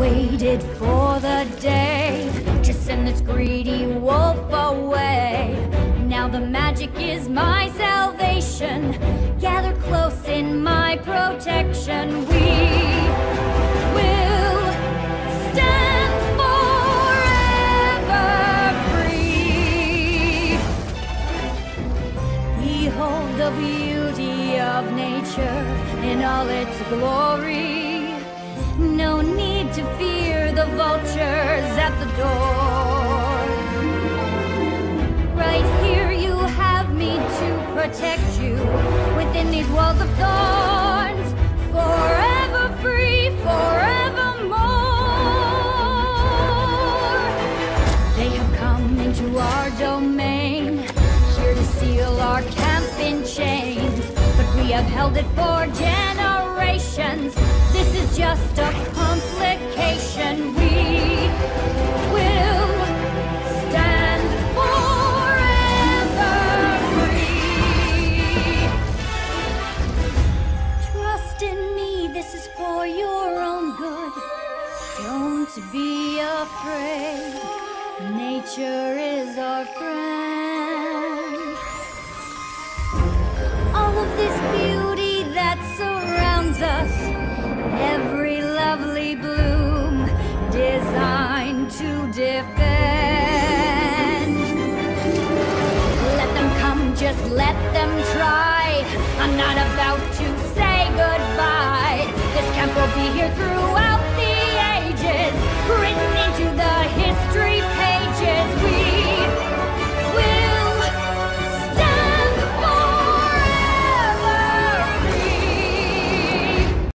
waited for the day to send this greedy wolf away. Now the magic is my salvation. Gather close in my protection. We will stand for Everfree. Behold the beauty of nature in all its glory. Vultures at the door. Right here you have me to protect you within these walls of thorns. For Everfree, forevermore. They have come into our domain, here to seal our camp in chains. But we have held it for generations. This is just a complication. We for your own good. Don't be afraid. Nature is our friend. All of this beauty that surrounds us, every lovely bloom designed to defend. Let them come, just let them try.